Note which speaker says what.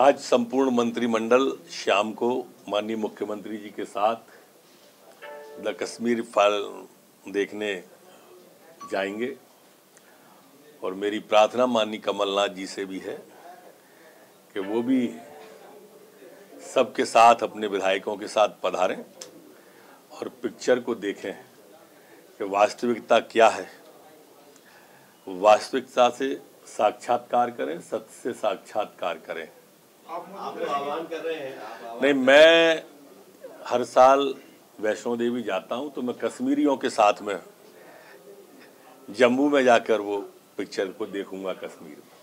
Speaker 1: आज संपूर्ण मंत्रिमंडल शाम को माननीय मुख्यमंत्री जी के साथ द कश्मीर फ़ाइल देखने जाएँगे। और मेरी प्रार्थना माननीय कमलनाथ जी से भी है कि वो भी सबके साथ, अपने विधायकों के साथ पधारें और पिक्चर को देखें कि वास्तविकता क्या है। वास्तविकता से साक्षात्कार करें, सत्य से साक्षात्कार करें। नहीं मैं हर साल वैष्णो देवी जाता हूँ तो मैं कश्मीरियों के साथ में जम्मू में जाकर वो पिक्चर को देखूँगा कश्मीर में।